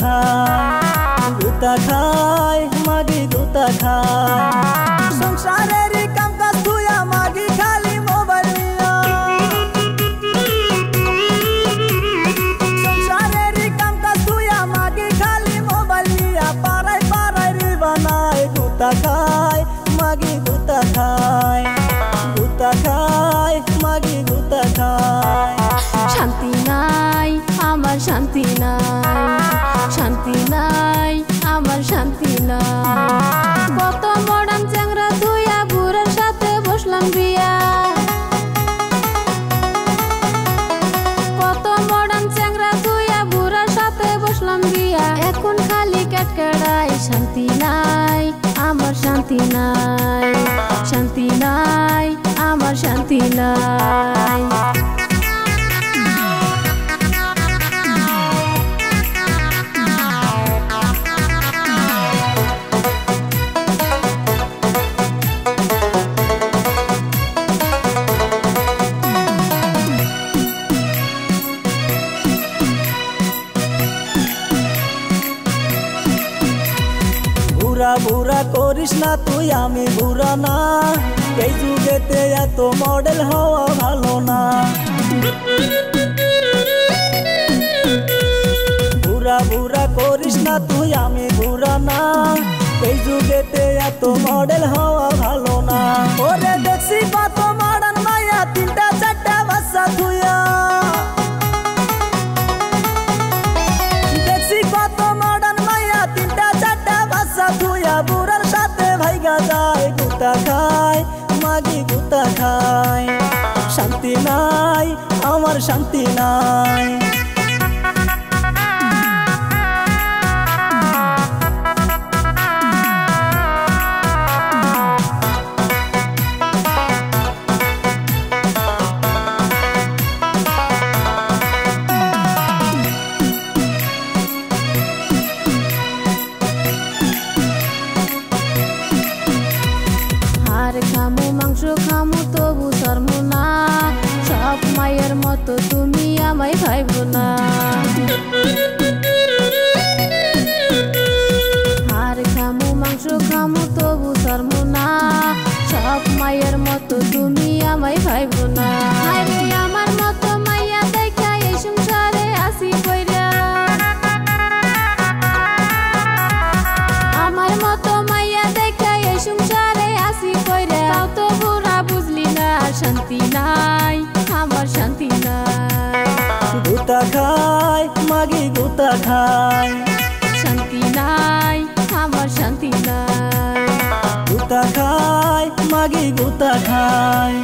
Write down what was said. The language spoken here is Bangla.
গুতা খায় মাগি গুতা খায় গুতা খায় মাগি গুতা খায় সংসারের কাম কাজ তুয়া মাগি খালি মোবাইল নিয়া সংসারের কাম কাজ তুয়া মাগি খালি মোবাইল নিয়া পারাই পারাই রে বানায় গুতা খায় মাগি গুতা খায় কাটকাড়াই শান্তি নাই আমার শান্তি নাই শান্তি নাই আমার শান্তি নাই। বুড়া করিস না তুই, আমি বুড়া না। এই যুগেতে এত মডেল হওয়া ভালো না। বুড়া বুড়া করিস না তুই, আমি বুড়া না। এই যুগেতে এত মডেল হওয়া ভালো না। ওরে দেখছি বা মডার্ন আমার শান্তি নাই আমায় ভাইব না। আরে আমার মতো মাইয়া দেখা এই সংসারে আসি কইরা। আমার মতো মাইয়া দেখা এই সংসারে আসি কইরা। তো বুড়া বুঝলি না শান্তি নাই আমার শান্তি নাই। গুতা খায় মাগি গুতা খায়। শান্তি নাই আমার শান্তি নাই। গুতা খায় মাগি গুতা খায়।